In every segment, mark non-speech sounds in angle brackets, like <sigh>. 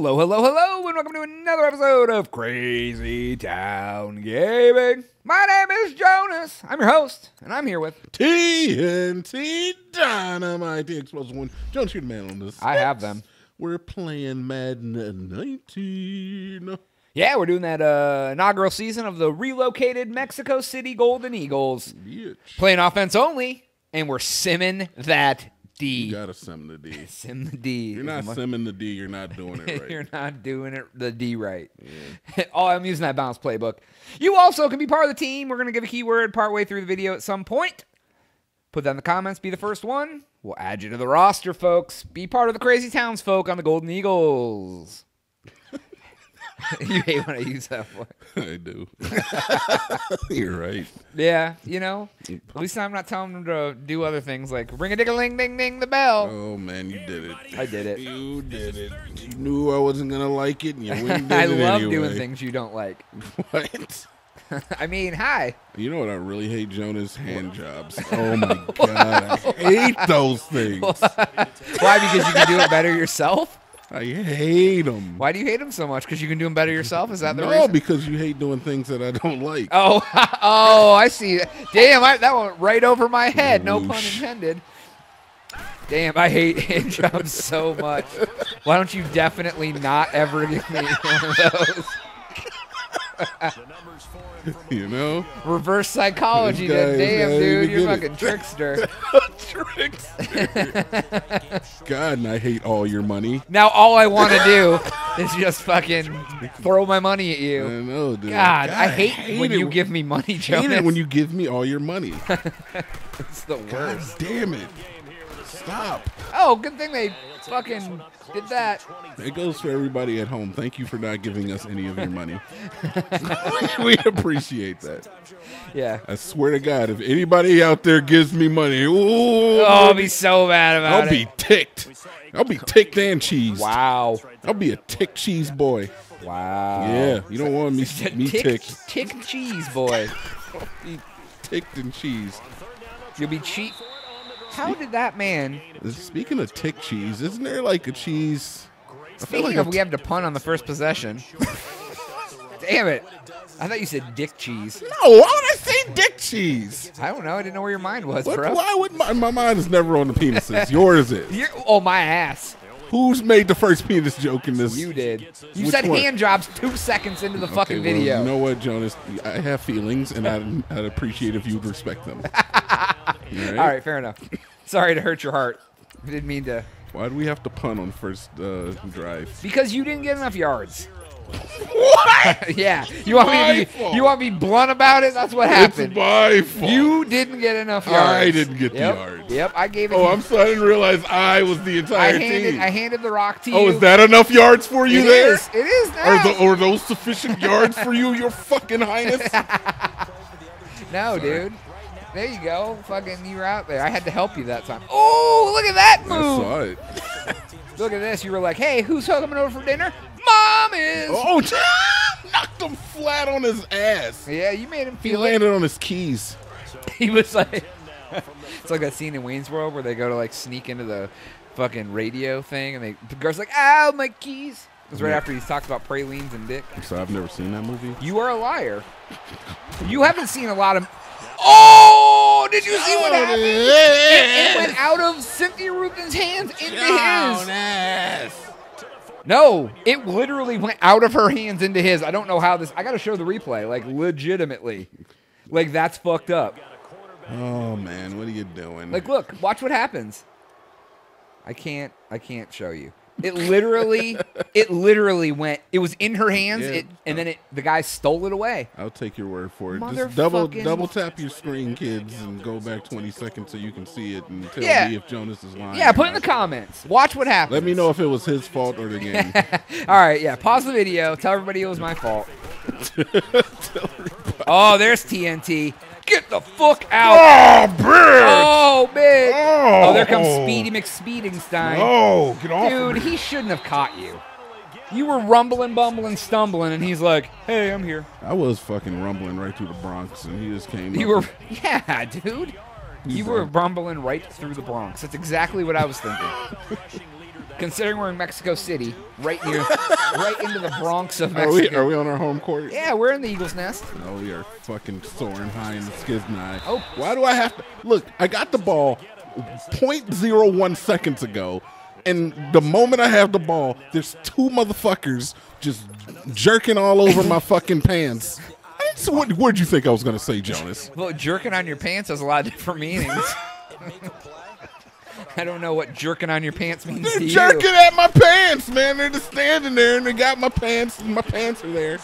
Hello, hello, hello, and welcome to another episode of Crazy Town Gaming. My name is Jonas. I'm your host, and I'm here with. TNT Dinomight, the explosive one. Don't shoot man on this. I have them. We're playing Madden 19. Yeah, we're doing that uh, inaugural season of the relocated Mexico City Golden Eagles. Bitch. Playing offense only, and we're simming that D. You gotta sim the D. <laughs> Sim the D. You're not simming the D, you're not doing it <laughs> right. You're not doing it the D right. <laughs> oh, I'm using that bounce playbook. You also can be part of the team. We're gonna give a keyword partway through the video at some point. Put that in the comments. Be the first one. We'll add you to the roster, folks. Be part of the Crazy Towns folk on the Golden Eagles. <laughs> you hate when I use that one. <laughs> I do. <laughs> you're right. Yeah, you know. At least I'm not telling them to do other things like ring a ding a ling ding ding the bell. Oh man, you did it. I did it. You did it. You knew I wasn't gonna like it, and you went and did I love anyway. doing things you don't like. What? I mean, hi. You know what I really hate, Jonas? Hand jobs. Oh my god, I hate those things. Why? Because you can do it better yourself? I hate them. Why do you hate them so much? Because you can do them better yourself? Is that the No, reason? because you hate doing things that I don't like. oh, <laughs> oh, I see. Damn, I, that went right over my head. No pun intended. Damn, I hate <laughs> hand jobs so much. Why don't you definitely not ever give me <laughs> one of those? <laughs> You know? Reverse psychology, then. Damn, dude, you're fucking it. trickster. <laughs> <laughs> God, and I hate all your money. Now all I want to do is just fucking throw my money at I you. know, dude. God, I hate, when it. you give me money, hate it when you give me all your money. it's the God worst. damn it. Stop. Oh, good thing they fucking did that. It goes for everybody at home. Thank you for not giving us any of your money. <laughs> <laughs> we appreciate that. Yeah. I swear to God, if anybody out there gives me money, ooh, Oh, I'll be so mad about it. I'll be ticked. I'll be ticked and cheese. wow. I'll be a tick cheese boy. Wow. Yeah, you don't want me <laughs> me tick, ticked, tick cheese boy. be ticked and cheese. You'll be cheap. How did that man? Speaking of tick cheese, isn't there like a cheese? I feel Speaking like of, we have to punt on the first possession. <laughs> Damn it! I thought you said dick cheese. no. Why would I say dick cheese? I don't know. I didn't know where your mind was, What, bro. why would my, my mind is never on the penises? <laughs> Yours is. You're, oh my ass! Who's made the first penis joke in this? You did. You Which said one? hand jobs two seconds into the Okay, fucking well, video. you know what, Jonas? I have feelings, and I'd, I'd appreciate if you'd respect them. <laughs> All All right, fair enough. <coughs> Sorry to hurt your heart. I didn't mean to. Why do we have to punt on first uh, drive? Because you didn't get enough yards. What? <laughs> yeah. You want me to be? fault. You want be blunt about it? That's what happened. it's my fault. You didn't get enough yards. I didn't get the Yep. yards. Yep. I gave it. Oh, I'm sorry. I didn't realize I was the I entire handed. team. I handed the rock to you. oh, is that enough yards for you It there? is. It is now. Are, the, are those sufficient yards for you, your fucking highness? <laughs> no, dude. There you go. Fucking, you were out there. I had to help you that time. Oh, look at that move. it. <laughs> Look at this. You were like, hey, who's coming over for dinner? Mom is. Oh, <laughs> knocked him flat on his ass. Yeah, you made him He feel it. landed on his keys. <laughs> He was like, it's like that scene in Wayne's World where they go to like sneak into the fucking radio thing, and they the girl's like, "Ow, my keys." It was right Yeah. after he's talked about pralines and dick. So I've never seen that movie. You are a liar. You haven't seen a lot of. Oh, did you see what happened? It, it went out of Cynthia Ruthen's hands into his. No, it literally went out of her hands into his. I don't know how this. I got to show the replay, like legitimately, like that's fucked up. Oh man, what are you doing? Like, look, watch what happens. I can't. I can't show you. It literally. it literally went. It was in her hands. Yeah. It, and then it. The guy stole it away. I'll take your word for it. Just double Motherfucking- double tap your screen, kids, and go back 20 seconds so you can see it and tell Yeah. me if Jonas is lying. Yeah, or put in the not. comments. Watch what happens. Let me know if it was his fault or the <laughs> game. All right, yeah. Pause the video. Tell everybody it was my fault. <laughs> oh, there's TNT. Get the fuck out. oh, bitch! Oh, big. Oh. Oh, there comes Speedy McSpeedingstein. Oh, get off Dude, he shouldn't have caught you. You were rumbling, bumbling, stumbling, and he's like, "Hey, I'm here." I was fucking rumbling right through the Bronx, and he just came. You were, <laughs> yeah, dude. You were rumbling right through the Bronx. That's exactly what I was thinking. <laughs> Considering we're in Mexico City, right near, <laughs> right into the Bronx of Are Mexico. we, are we on our home court? yeah, we're in the Eagles' nest. No, we are fucking soaring high in the skizny. Oh. Why do I have to look? I got the ball 0.01 seconds ago, and the moment I have the ball, there's two motherfuckers just jerking all over my fucking pants. So what, what'd you think I was gonna say, Jonas? Well, jerking on your pants has a lot of different meanings. <laughs> I don't know what jerking on your pants means They're to you. jerking at my pants, man. They're just standing there, and they got my pants, and my pants are there,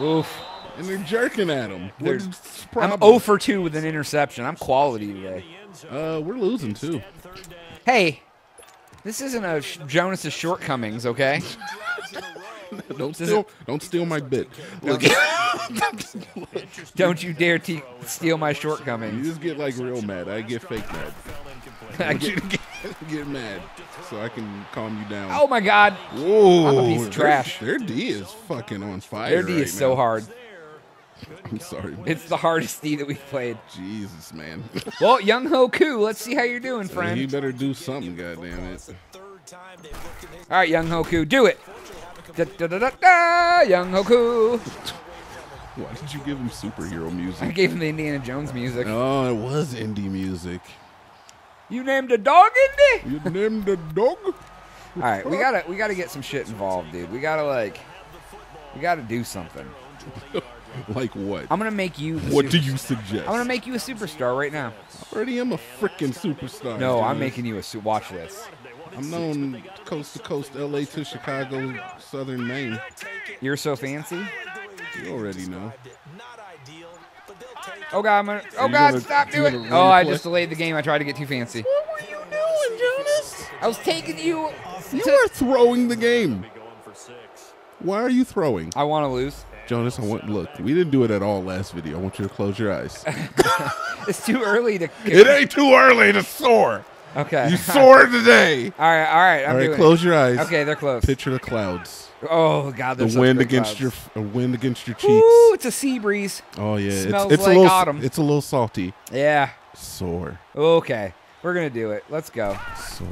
Oof. and they're jerking at them. I'm problem? 0 for 2 with an interception. I'm quality today. Uh, we're losing too. Hey, this isn't a sh- Jonas's shortcomings, okay? <laughs> Don't steal, don't steal my bit. Look, <laughs> Don't you dare te- steal my shortcomings. you just get like real mad. I get fake mad. <laughs> I want you get- to get, get mad so I can calm you down. oh my God, Whoa! I'm a piece of trash. Their, D is fucking on fire. their D right is so now. hard. <laughs> I'm sorry. man. It's the hardest D that we've played. Jesus, man. <laughs> Well, Young Ho Koo, let's see how you're doing, friend. better do something. Goddamn it! All right, Younghoe Koo, do it. Da, da, da, da, da, Younghoe Koo. Why did you give him superhero music? I gave him the Indiana Jones music. Oh, it was indie music. You named a dog Indy? You named the dog. All right, we gotta we gotta get some shit involved, dude. We gotta like, we gotta do something. <laughs> Like what? I'm gonna make you. what do you suggest? I'm gonna make you a superstar right now. I already am a freaking superstar. No, I'm making you a su- watch this. I'm known coast to coast, LA to Chicago, Southern Maine. You're so fancy. You already know. Oh god, I'm gonna. Oh you god, gonna- stop doing gonna it. Oh, I just delayed the game. I tried to get too fancy. What were you doing, Jonas? I was taking you. You to- are throwing the game. Why are you throwing? I want to lose. Jonas, I want look, we didn't do it at all last video. I want you to close your eyes. <laughs> It's too early to. it ain't too early to soar. Okay. You <laughs> soared today. all right, all right. I'm all right, close it. your eyes. Okay, they're closed. Picture the clouds. Oh god, The wind against clouds. your a wind against your cheeks. Ooh, it's a sea breeze. Oh yeah, it's, Smells it's like a little autumn. it's a little salty. Yeah. Soar. Okay, we're gonna do it. Let's go. Soar.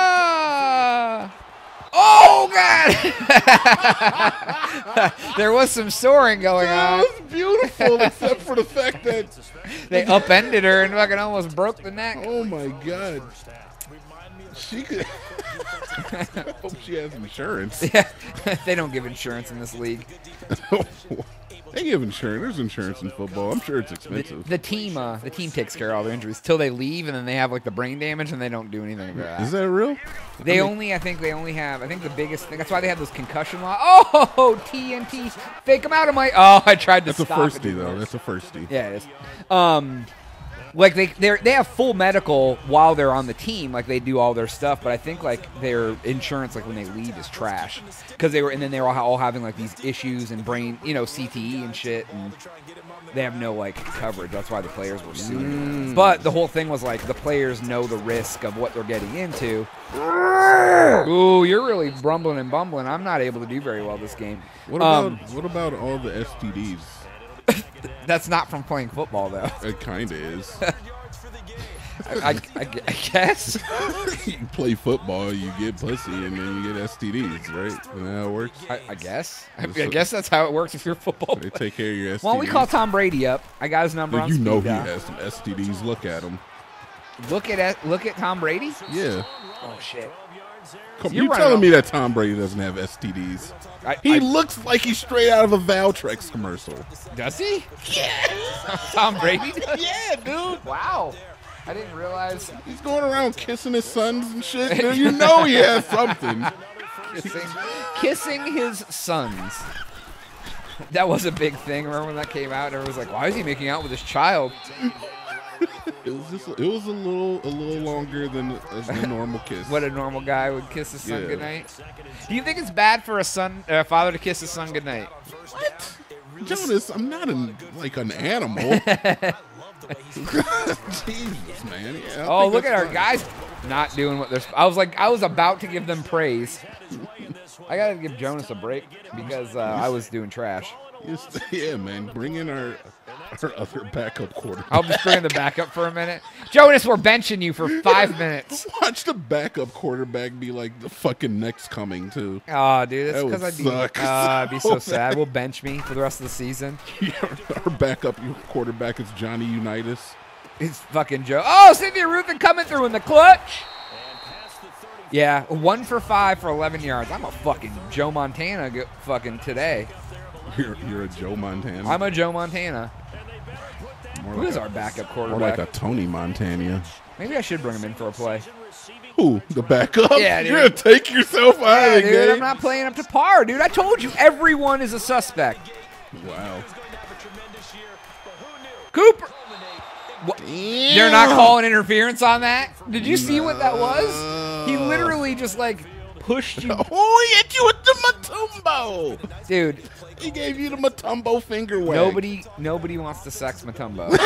Caca! Oh god! <laughs> there was some soaring going on. was beautiful, except for the fact that <laughs> They upended her and fucking almost broke the neck. oh my god, she could. <laughs> I hope she has insurance. Yeah, they don't give insurance in this league. They give insurance. There's insurance in football. I'm sure it's expensive. The team, uh, the team takes care of all their injuries till they leave, and then they have like the brain damage, and they don't do anything about that. Is that real? They I mean- only, I think, they only have. I think the biggest thing. That's why they have those concussion law. Oh, <laughs> TNT, fake them out of my. Oh, I tried to That's a firstie though. That's a firstie. Yeah, it is. Um, like they they they have full medical while they're on the team, like they do all their stuff. But I think like their insurance, like when they leave, is trash because they were and then they were all having like these issues and brain, you know, CTE and shit, and they have no like coverage. That's why the players were suing. Mm. But the whole thing was like the players know the risk of what they're getting into. Ooh, you're really rumbling and bumbling. I'm not able to do very well this game. What about Um, what about all the STDs? <laughs> that's not from playing football though. <laughs> It kind of is. <laughs> I, I, I guess. you play football, you get pussy, and then you get STDs, right? That how it works? I, I guess. I, I guess that's how it works if you're a football They player. take care of your STDs. Why don't we call Tom Brady up? I got his number you know he dial. has some STDs. Look at him. Look at look at Tom Brady. Yeah. Oh shit! You're you running telling off- me that Tom Brady doesn't have STDs? I, He I- looks like he's straight out of a Valtrex commercial. does he? Yeah. <laughs> Tom Brady. <laughs> Yeah, dude. Wow. I didn't realize He's going around kissing his sons and shit. Dude, <laughs> you know he has something. kissing, kissing his sons. That was a big thing. Remember when that came out? Everyone was like, "Why is he making out with his child?" It was just, it was a little, a little longer than a, a normal kiss. <laughs> What a normal guy would kiss his son Yeah. goodnight. Do you think it's bad for a son, a father to kiss his son goodnight? What? Jonas, I'm not an like an animal. <laughs> <laughs> Jesus, man. Yeah, Oh, look at our fine. guys not doing what they're. I was like, I was about to give them praise. I gotta give Jonas a break because uh, I was doing trash. Yeah, man. Bring in our our other backup quarterback. I'll just bring in the backup for a minute. Jonas, we're benching you for five minutes. <laughs> Watch the backup quarterback be like the fucking next coming too. Oh, dude, that's That would because I'd be, suck uh, I'd be <laughs> so sad. Will bench me for the rest of the season. <laughs> our backup quarterback is Johnny Unitas. It's fucking Joe. Oh, Cynthia Ruthin coming through in the clutch. Yeah, one for five for 11 yards. I'm a fucking Joe Montana fucking today. You're, you're a Joe Montana. I'm a Joe Montana. More Who like is our backup More quarterback? like a Tony Montana. Maybe I should bring him in for a play. Who? The backup? Yeah, dude. You're gonna take yourself out Yeah, of the dude, game. I'm not playing up to par, dude. I told you, everyone is a suspect. wow. Cooper. What? They're not calling interference on that. Did you see what that was? He literally just like pushed you, <laughs> Oh, he hit you with the Mutombo. dude. He gave you the Mutombo finger wag. Nobody, nobody wants to sex Mutombo. <laughs>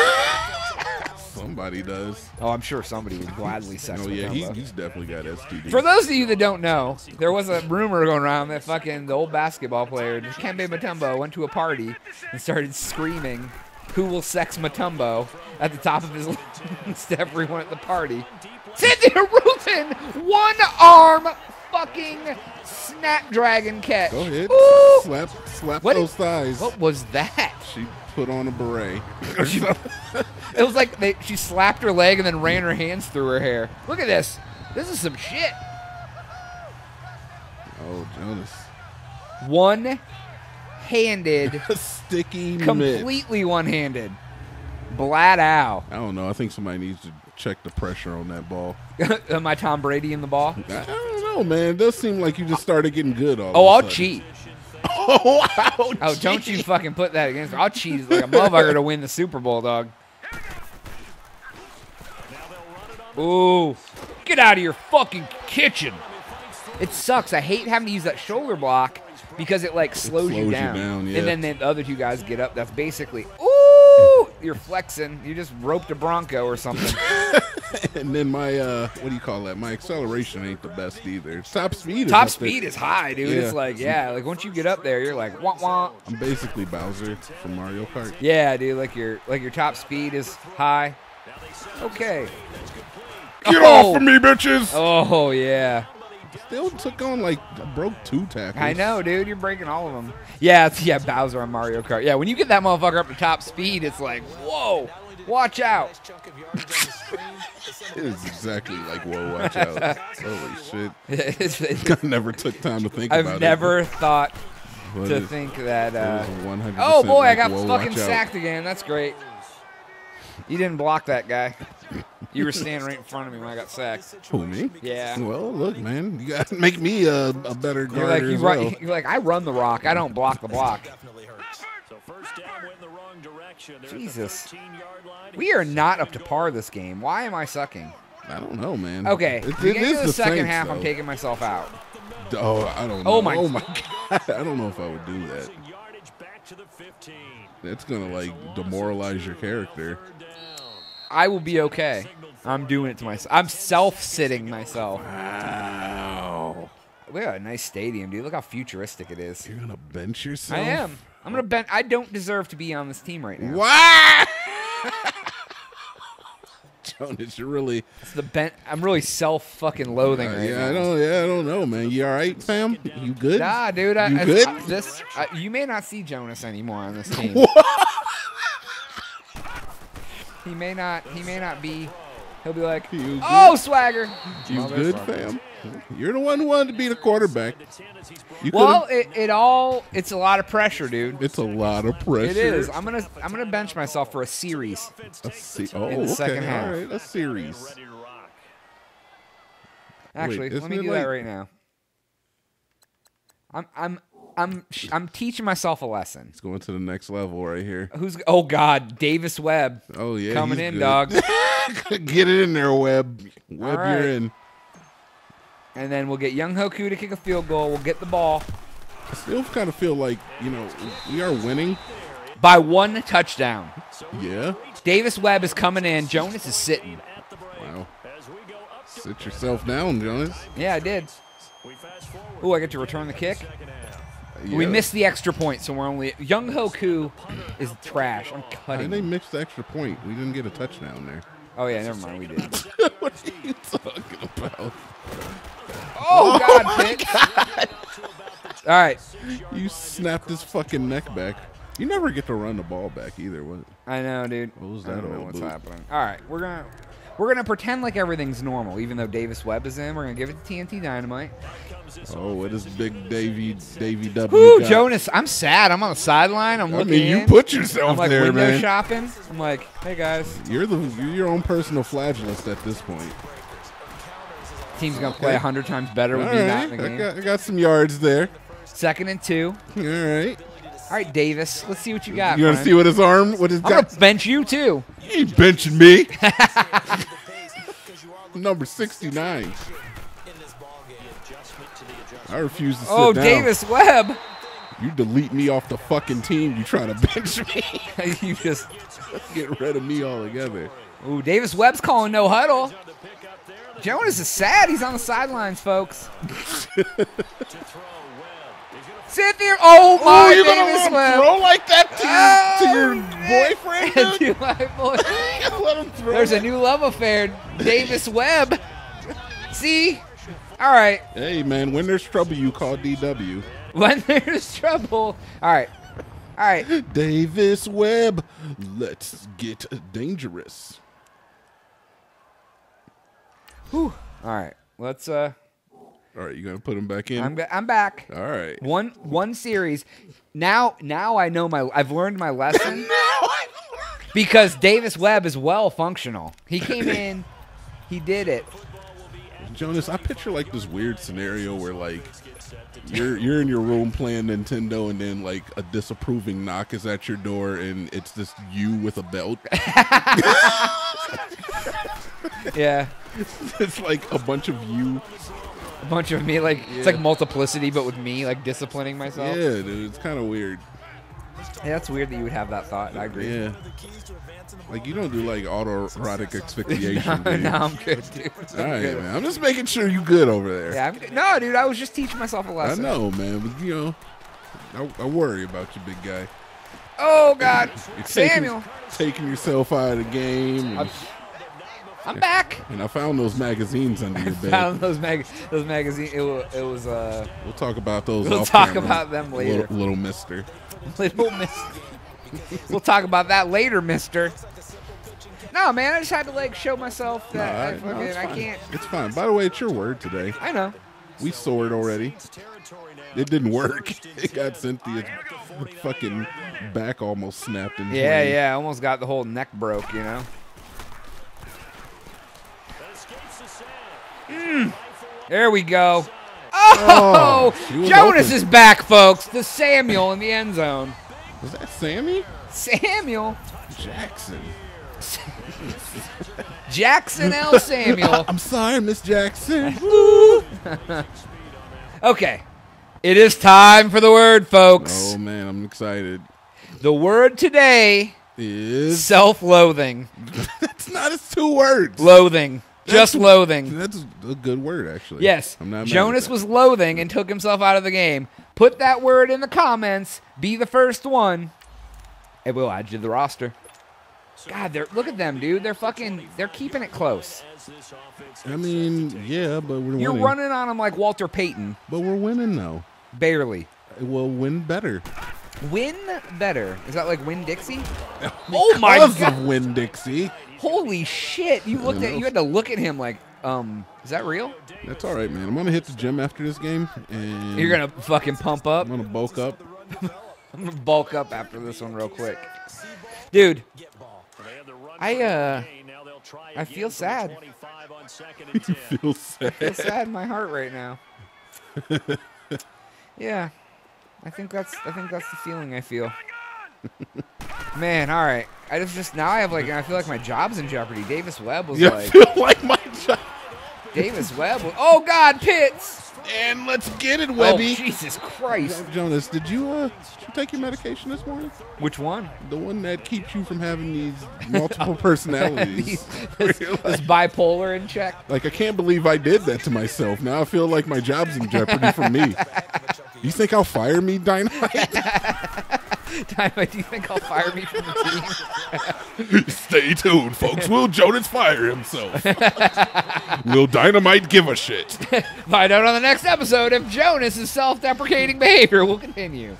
Somebody does. Oh, I'm sure somebody would gladly sex Oh yeah, Mutombo. he's, he's definitely got STD. For those of you that don't know, there was a rumor going around that fucking the old basketball player, Kembe Mutombo, went to a party and started screaming, "Who will sex Mutombo?" at the top of his lungs to everyone at the party. Cynthia Ruthin, one arm fucking snapdragon catch. Go ahead, Ooh! slap, slap What those thighs. What was that? She put on a beret. <laughs> it was like they, she slapped her leg and then ran her hands through her hair. Look at this. This is some shit. Oh, Jonas, One-handed, <laughs> a sticky completely one-handed. Blat ow. I don't know. I think somebody needs to check the pressure on that ball. <laughs> Am I Tom Brady in the ball? Know, man. It does seem like you just started getting good. All Oh, of a I'll sudden. cheat. <laughs> Oh. Oh, don't you fucking put that against me. I'll cheat like a motherfucker to win the Super Bowl, dog. Ooh. Get out of your fucking kitchen. It sucks. I hate having to use that shoulder block because it like slows, slows you down. down, yeah. And then the other two guys get up. That's basically, ooh, you're flexing. You just roped a Bronco or something. <laughs> And then my uh, what do you call that? My acceleration ain't the best either. Top speed. Is Top speed is high, dude. Yeah. It's like, yeah, like once you get up there, you're like, wah wah. I'm basically Bowser from Mario Kart. Yeah, dude, like your like your top speed is high. Okay. Get Oh. off of me, bitches! Oh yeah. Still took on like broke two tackles. I know, dude. You're breaking all of them. Yeah, it's, yeah. Bowser on Mario Kart. Yeah, when you get that motherfucker up to top speed, it's like, whoa, watch out. It is exactly like whoa, watch out. <laughs> Holy shit! It's- <laughs> it's- I never took time to think I've it. never thought but to it- think that. Uh, oh boy, I got fucking out. sacked again. That's great. You didn't block that guy. You were standing right in front of me when I got sacked. Who me? Yeah. Well, look, man, you got to make me a, a better You're like you as run, well. you're like I run the rock. I don't block the block. So first down went the wrong direction. They're at the Jesus. We are not up to par this game. Why am I sucking? I don't know, man. Okay, It- we it get the, second Saints, half. I'm taking myself out. Oh, I don't oh know. Oh, my- Oh my <laughs> god! I don't know if I would do that. Losing yardage back to the 15. That's gonna like demoralize your character. I will be okay. I'm doing it to myself. I'm self-sitting myself. Wow! We got a nice stadium, dude. Look how futuristic it is. You're gonna bench yourself? I am. I'm gonna bench. I don't deserve to be on this team right now. Wow! <laughs> Jonas, you're really. It's the bent. I'm really self fucking loathing right yeah, now. I don't. Yeah, I don't know, man. You all right, fam? You good? Nah, dude. I, You I- good? I- this you may not see Jonas anymore on this <laughs> team. He may not. He may not be. He'll be like, You oh, swagger. You good, fam? You're the one who wanted to be the quarterback. You Well, it, it all. It's a lot of pressure, dude. it's a lot of pressure. It is. I'm gonna. I'm gonna bench myself for a series. A se- oh, in the oh, okay, second half. All right, a series. Ready to rock. Actually, isn't let me it do that right now. I'm. I'm. I'm. I'm teaching myself a lesson. It's going to the next level right here. Who's? Oh God, Davis Webb. Oh yeah, coming in, good. dog. <laughs> Get it in there, Webb. Webb, right. you're in. And then we'll get Younghoe Koo to kick a field goal. We'll get the ball I still kind of feel like you know we are winning. by one touchdown. Yeah. Davis Webb is coming in. Jonas is sitting. Wow. Sit yourself down, Jonas. Yeah, I did. Ooh, I get to return the kick. We missed the extra point, so we're only Younghoe Koo is trash. I'm And cutting. they missed the extra point. We didn't get a touchdown there. Oh yeah, never mind. We did. <laughs> what are you talking about? Oh, oh God, Pitts. All right, You snapped his fucking neck back. You never get to run the ball back either. What? I know, dude. What was I that don't know what's boot? happening. All right, we're gonna we're gonna pretend like everything's normal, even though Davis Webb is in. We're gonna give it to TNT Dinomight. Oh, it is Big Davy Davy W? Jonas, I'm sad. I'm on the sideline. I'm I looking. mean, you in. put yourself I'm like there, window man. shopping. I'm like, hey guys, You're the you're your own personal flagellist at this point. team's gonna play a hundred times better with All me right, not in the I game. got, I got some yards there. Second and two. All right, All right, Davis, let's see what you got. you want to see what his arm? What his I'm got? gonna bench you too. He ain't benching me. <laughs> Number sixty-nine. I refuse to oh, sit Oh, down. Davis Webb. You delete me off the fucking team. You try to <laughs> bench me. <laughs> you just. Get rid of me altogether. Ooh, Davis Webb's calling no huddle. Jonas is sad. He's on the sidelines, folks. Sit there. Oh Oh, my you gonna let him Webb. throw like that to your, to your Oh, boyfriend? <laughs> To my boy. <laughs> let him throw. There's a new love affair. Davis Webb. See? All right. Hey man, when there's trouble, you call DW. When <laughs> there's trouble. All right. All right. Davis Webb, let's get dangerous. Whew. All right. Let's uh All right, you gonna put him back in? I'm ba- I'm back. All right. One one series. Now now I know my I've learned my lesson <laughs> because Davis Webb is well functional. He came <laughs> in, he did it. Jonas, I picture like this weird scenario where like you're you're in your room playing Nintendo and then like a disapproving knock is at your door and it's just you with a belt. <laughs> Yeah. it's like a bunch of you. A bunch of me like it's like multiplicity but with me like disciplining myself. Yeah, dude, it's kind of weird. Yeah, that's weird that you would have that thought. I agree. Yeah. Like you don't do like autoerotic <laughs> asphyxiation. do <laughs> you? no, I'm good, dude. <laughs> I'm All right, good. man. I'm just making sure you good over there. Yeah, I'm good. No, dude, I was just teaching myself a lesson. I know, man, but you know, I, I worry about you, big guy. Oh God, You're Samuel, taking, taking yourself out of the game. I'm, back. and I found those magazines under your <laughs> bed. Found those mag those magazines. It was, it was uh We'll talk about those. We'll off talk camera. about them later. Little, little Mister. <laughs> little Mister. we'll talk about that later, Mister. No, man, I just had to like show myself that I, no, fucking, it's I fine. can't. It's fine. By the way, it's your word today. I know. We saw it already. It didn't work. <laughs> It got Cynthia's fucking back almost snapped in. Yeah, yeah. I almost got the whole neck broke. You know. Mm. There we go. Oh, was Jonas open. is back, folks. The Samuel in the end zone. Was that Sammy Samuel Jackson? Jackson L. <laughs> Samuel. I'm sorry, Miss Jackson. <laughs> <laughs> Okay, it is time for the word, folks. oh man, I'm excited. The word today: Is self-loathing, it's not it's two words. loathing, just loathing. That's a good word, actually. Yes, I'm not. Jonas was loathing and took himself out of the game. Put that word in the comments. Be the first one. And we'll add you to the roster. God, they're look at them, dude. They're fucking. They're keeping it close. I mean, yeah, but we're You're winning. running on them like Walter Payton, But we're winning though. barely. We'll win better. Win better. Is that like Winn-Dixie? <laughs> Oh my Because god! Winn-Dixie. Holy shit! You looked at. You had to look at him like, um, is that real? That's all right, man. I'm gonna hit the gym after this game, and You're gonna fucking pump up. I'm gonna bulk up. <laughs> I'm gonna bulk up after this one real quick, dude. I uh, I feel sad. <laughs> you Feel sad. I feel sad in my heart right now. <laughs> yeah, I think that's I think that's the feeling I feel. Man, all right. I just just now I have like I feel like my job's in jeopardy. Davis Webb was You like feel like my job. Davis Webb. Was, oh God, Pitts. And let's get it, Webby. Oh, Webby. Jesus Christ. Jonas, did you uh did you take your medication this morning? Which one? The one that keeps you from having these multiple personalities. <laughs> this, <laughs> this bipolar in check. like I can't believe I did that to myself. Now I feel like my job's in jeopardy for me. <laughs> You think I'll fire me, Dinomight? <laughs> Dinomight, do you think I'll fire me from the team? <laughs> Stay tuned, folks. Will Jonas fire himself? <laughs> Will Dinomight give a shit? Find out on the next episode if Jonas' is self-deprecating behavior will continue.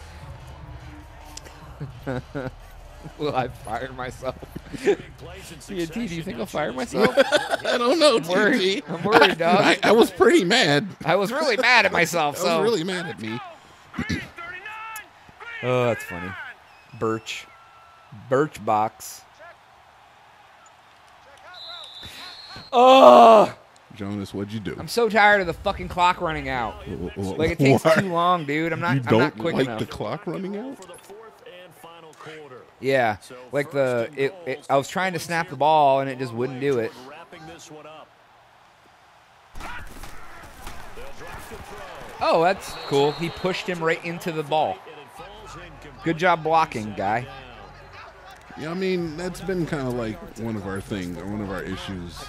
will I fire myself? TNT, do you think I'll fire myself? I don't know, I'm worried. I'm worried, dog. I, I was pretty mad. I was really mad at myself. I was So really mad at me. <coughs> Oh, that's funny. Birch. Birch box. Oh, Jonas, what'd you do? I'm so tired of the fucking clock running out. Like it takes Why? too long, dude. I'm not. You I'm don't not quick like enough. the clock running out? For the fourth and final quarter. yeah, like the. It, it. I was trying to snap the ball and it just wouldn't do it. Wrapping this one up. Oh, that's cool. He pushed him right into the ball. And it falls incomplete. Good job blocking, guy. Yeah, I mean that's been kind of like one of our thing, or one of our issues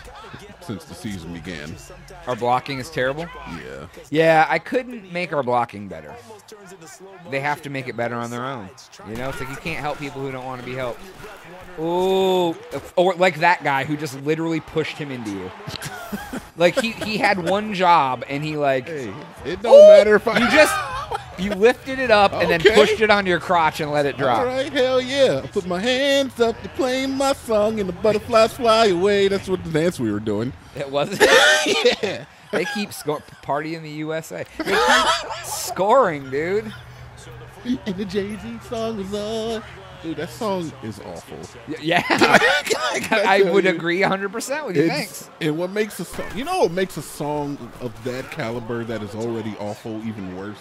since the season began. Our blocking is terrible. Yeah, Yeah, I couldn't make our blocking better. They have to make it better on their own. You know, it's like you can't help people who don't want to be helped. Ooh, or like that guy who just literally pushed him into you. <laughs> like he he had one job and he like hey, it don't matter if I. you just you lifted it up and then Okay. pushed it on your crotch and let it All drop. right, hell yeah! I put my hands up to play my song, and the butterflies fly away. That's what the dance we were doing. It wasn't. <laughs> Yeah. They keep score party in the USA. They keep scoring, dude. And the Jay Z song is on. Dude, that song is awful. Yeah, <laughs> I would agree 100% with you. It's, Thanks. and what makes a song, you know, what makes a song of that caliber that is already awful even worse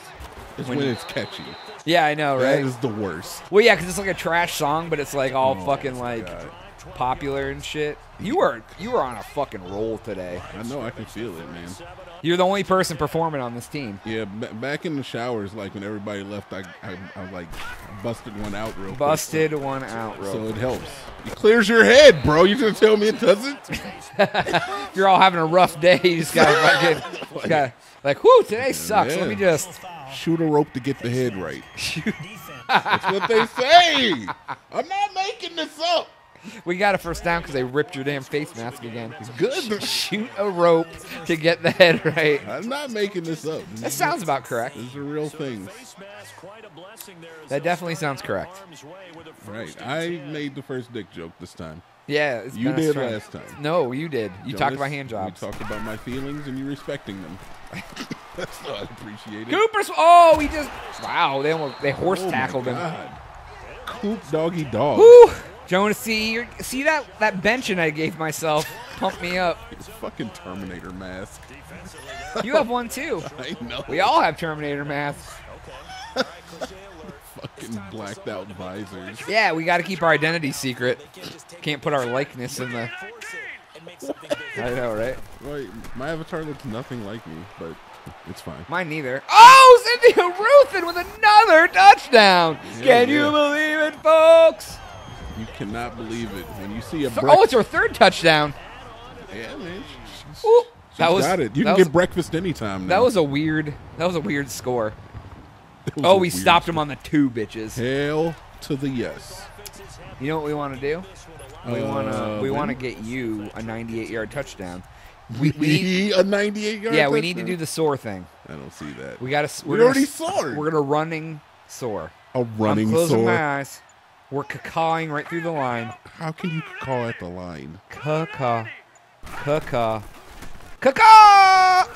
when, When it's catchy. Yeah, I know, right? is the worst. Well, yeah, because it's like a trash song, but it's like all Oh, fucking like God. popular and shit. You were you were on a fucking roll today. I know I can feel it, man. You're the only person performing on this team. Yeah, b- back in the showers, like when everybody left, I, I, I like busted one out real quick. Busted one out, real. So bro. it helps. It clears your head, bro. You gonna tell me it doesn't? <laughs> You're all having a rough day, you just gotta <laughs> fucking gotta, like, whoo, today sucks. Let me just. Shoot a rope to get the head right. <laughs> That's what they say. I'm not making this up. We got a first down because they ripped your damn face mask again. Good. <laughs> Shoot a rope to get the head right. I'm not making this up. That sounds about correct. These are real things. Face mask, quite a blessing there as That definitely sounds correct. harm's way with a Right. I made the first dick joke this time. Yeah, it's You did last time. No, you did. You talked about hand jobs. We talked about my feelings and you respecting them. <laughs> That's what I appreciate it. Cooper's. Oh, he just. Wow, they almost they horse Oh tackled him. Coop doggy dog. Woo! Jonas, see, see that that benching I gave myself <laughs> pumped me up. It's fucking Terminator mask. You have one too. <laughs> I know. We all have Terminator masks. Fucking blacked out visors. Yeah, we got to keep our identity secret. Can't put our likeness in the. <laughs> I know, right? Right. My avatar looks nothing like me, but it's fine. Mine neither. Oh, Cynthia Ruthin with another touchdown. Yeah, Can you believe it, folks? You cannot believe it when you see a. Th- oh, it's her third touchdown. yeah, man. She's, Ooh, she's that was got it. You can was, get breakfast anytime. that was a weird. That was a weird score. <laughs> Oh, we stopped him on the two bitches. Hell to the yes. You know what we want to do? We want to Uh, we want to get you a 98 yard touchdown. <laughs> We, we need, a 98 yard. yeah, we need to do the soar thing. I don't see that. We got to. we're already soared. We're gonna running soar. a running I'm closing my eyes. We're cacawing right through the line. How can you call at the line? Caca, caca, caca.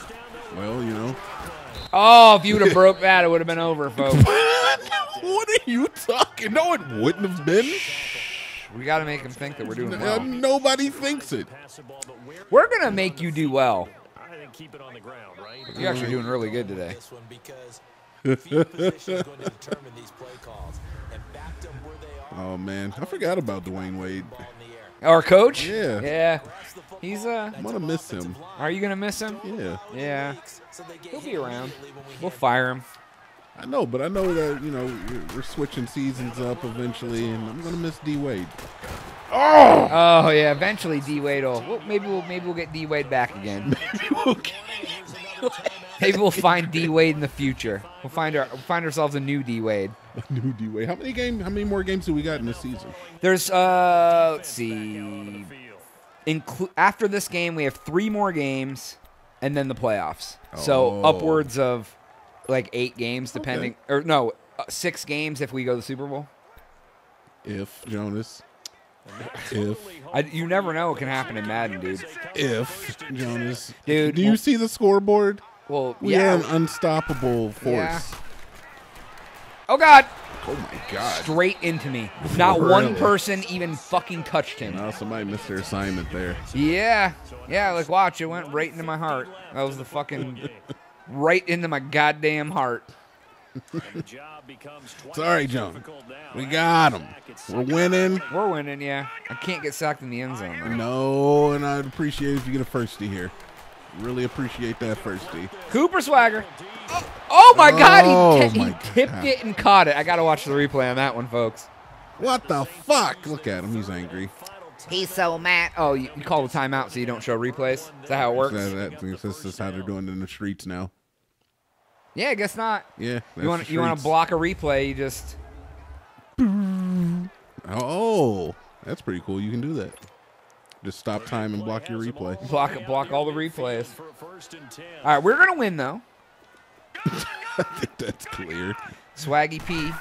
Well, you know. Oh, if you would have broke that, it would have been over, folks. <laughs> what are you talking? No, it wouldn't have been. We got to make them think that we're doing well. nobody thinks it. Pass the ball, but where We're gonna make you do well. I think keep it on the ground, right? You're actually doing really good today. This one because field position is going to determine these play calls and back them where they are. Oh man, I forgot about Dwyane Wade. Ball in the air. Our coach. Yeah. Yeah. He's uh. I'm gonna miss him. Are you gonna miss him? Yeah, Yeah. He'll be around. We'll fire him. I know, but I know that you know we're, switching seasons up eventually, and I'm gonna miss D Wade. Oh Oh yeah. Eventually, D Wade will. Well, maybe we'll maybe we'll get D Wade back again. <laughs> Maybe we'll find D Wade in the future. We'll find our we'll find ourselves a new D Wade. A new D Wade. How many game? How many more games do we got in this season? There's uh let's see. Inclu- after this game, we have three more games, and then the playoffs. So Oh. upwards of like eight games, depending, or no, uh, six games if we go to the Super Bowl. If Jonas, if I, you never know what can happen in Madden, dude. if Jonas, Dude, do you well- see the scoreboard? Well, We yeah. are an unstoppable force. Yeah. Oh God! Oh my god! Straight into me. Not one person even fucking touched him. Now somebody missed their assignment there. Yeah, yeah. Like, watch, it went right into my heart. That was the fucking <laughs> right into my goddamn heart. Sorry, job becomes It's twice all right, as John. We got him. We're winning. We're winning, yeah. I can't get sacked in the end zone. Though. No, and I'd appreciate if you get a firstie here. Really appreciate that firstie. Cooper Swagger. Oh, oh my God! Oh He, ti- my he tipped God. it and caught it. I gotta watch the replay on that one, folks. What the fuck? Look at him. He's angry. He's so mad. Oh, you, you call the timeout so you don't show replays. Is that how it works? That, that, this is how they're doing it in the streets now. Yeah, I guess not. Yeah. You want you want to block a replay? You just Oh, that's pretty cool. You can do that. Just stop time and block your replay. <laughs> block block all the replays. For a first and ten. All right, we're gonna win though. I think that's clear. Swaggy P.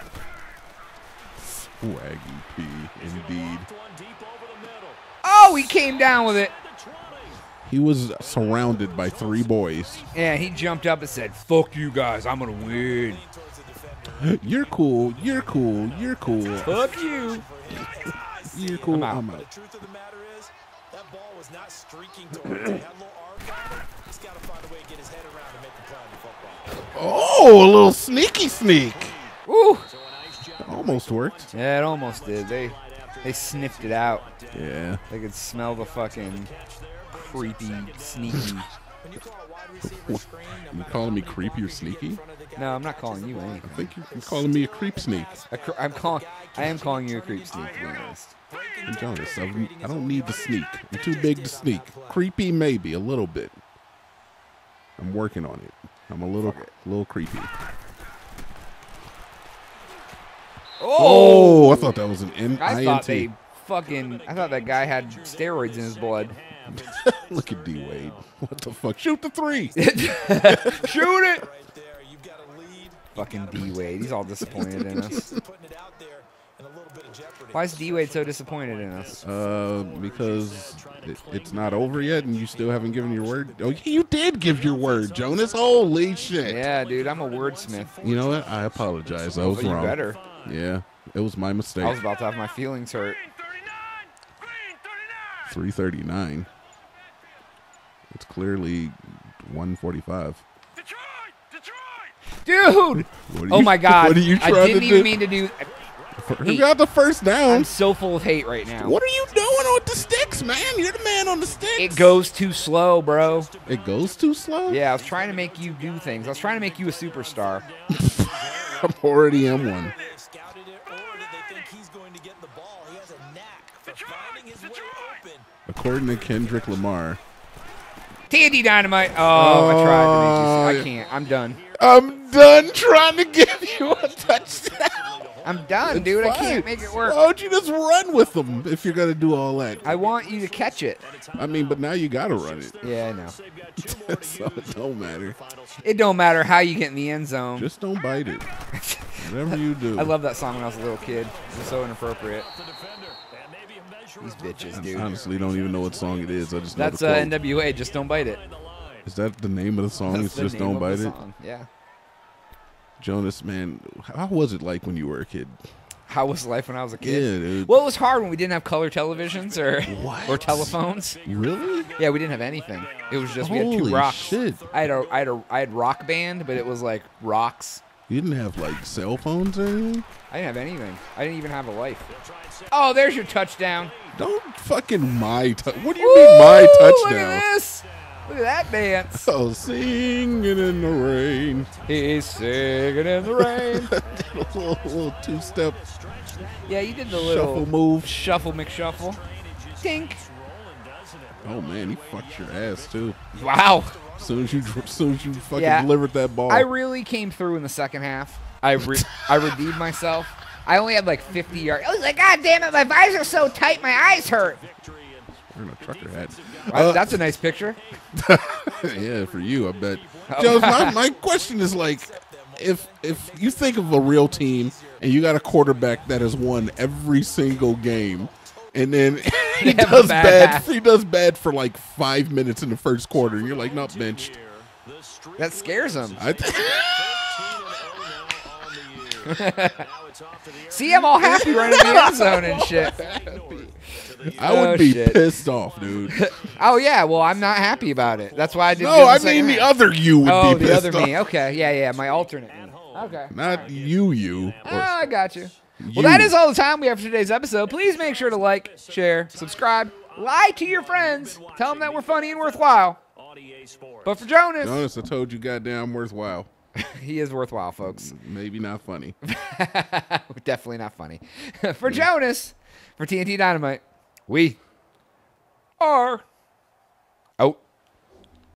Swaggy P, indeed. One deep over the middle. Oh, he came down with it. He was surrounded by three boys. Yeah, he jumped up and said, "Fuck you guys, I'm gonna win." <laughs> You're cool. You're cool. You're cool. Fuck you. <laughs> You're cool. I'm out. I'm out. truth of the matter is, that ball was not streaking towards him. He had a little arc on it. He's got to find a way to get his head around and make the play on the football. Oh, a little sneaky sneak. Ooh. Almost worked. Yeah, it almost did. They they sniffed it out. Yeah. They could smell the fucking creepy, sneaky. When you call a wide receiver screen, no You matter calling me creepy or big you get in sneaky? front of the guy, No, I'm not calling you anything. I think you're calling me a creep sneak. A cr- I'm calling. I am calling you a creep sneak. To be honest. I'm Jonas. I'm, I don't need to sneak. I'm too big to sneak. Creepy, maybe a little bit. I'm working on it. I'm a little, little creepy. Oh! oh, I thought that was an N- I thought INT. they fucking. I thought that guy had steroids in his blood. <laughs> Look at D Wade. What the fuck? Shoot the three. <laughs> Shoot it. right there, you've got a lead. Fucking D Wade. He's all disappointed in <laughs> us. Putting it out there in a little bit of jeopardy. Why is D Wade so disappointed in us? Uh, because it, it's not over yet, and you still haven't given your word. Oh, you did give your word, Jonas. Holy shit! Yeah, dude, I'm a wordsmith. You know what? I apologize. I was wrong. better. Yeah, it was my mistake. I was about to have my feelings hurt. 339. It's clearly 145. Dude! What are Oh you- my <laughs> god. What are you I didn't to even do? mean to do. You got the first down. I'm so full of hate right now. What are you doing with the sticks, man? You're the man on the sticks. It goes too slow, bro. It goes too slow. Yeah, I was trying to make you do things. I was trying to make you a superstar. <laughs> I already am one. They've scouted it, or did they think he's going to get the ball? He has a knack for finding his way open. According to Kendrick Lamar, TNT Dinomight. Oh, I tried to make you. I uh, can't. I'm done. I'm done trying to give you a touchdown. I'm done, dude. I Fine. can't make it work. Why don't you just run with them if you're gonna do all that? I want you to catch it. I mean, but now you gotta run it, Yeah, I know. <laughs> so it don't matter. It don't matter how you get in the end zone. Just don't bite it. Whatever you do. <laughs> I love that song when I was a little kid. It was so inappropriate. The defender. And maybe a measure These bitches, I dude. honestly don't even know what song it is. I just know That's the uh, quote. NWA. Just don't bite it. Is that the name of the song? That's it's the just name don't of bite the it. song. Yeah. Jonas, man, how was it like when you were a kid? How was life when I was a Yeah, kid? dude. Well, it was hard when we didn't have color televisions or What? or telephones. Really? Yeah, we didn't have anything. It was just we had two rocks. shit. I had a I had a I had rock band, but it was like rocks. You didn't have like cell phones or anything? I didn't have anything. I didn't even have a life. Oh, there's your touchdown. Don't fucking my touch. What do you mean my touchdown? Look at this. Look at that dance. Oh, singing in the rain. He's singing in the rain. <laughs> did a little, little two-step yeah, you did the little shuffle move. shuffle McShuffle. Dink. Oh man, he fucked your ass too. Wow. As soon as you, as soon as you fucking Yeah. delivered that ball. I really came through in the second half. I re- I redeemed myself. I only had like 50 yards. I was like, God damn it, my visor's so tight, my eyes hurt. Wearing a trucker hat. Wow, Uh, that's a nice picture. <laughs> yeah, for you, I bet. Oh. Joe, my, <laughs> my question is like, if if you think of a real team and you got a quarterback that has won every single game, and then <laughs> he have a does bad bad, half. he does bad for like five minutes in the first quarter, and you're like, not benched. That scares him. I th- See, I'm all happy running the end <laughs> zone and shit. I would Oh, be shit. pissed off, dude. <laughs> Oh yeah, well I'm not happy about it. That's why I didn't. No, I mean the half. other you would be. pissed off. Oh, the other off. me. Okay, yeah, yeah, my alternate. Okay. Not you, you. Oh, I got you. You. Well, that is all the time we have for today's episode. Please make sure to like, share, subscribe, lie to your friends, tell them that we're funny and worthwhile. But for Jonaas, Jonaas, I told you, goddamn worthwhile. <laughs> he is worthwhile, folks. Maybe not funny. <laughs> Definitely not funny. <laughs> for Jonaas, for TNT Dinomight, we are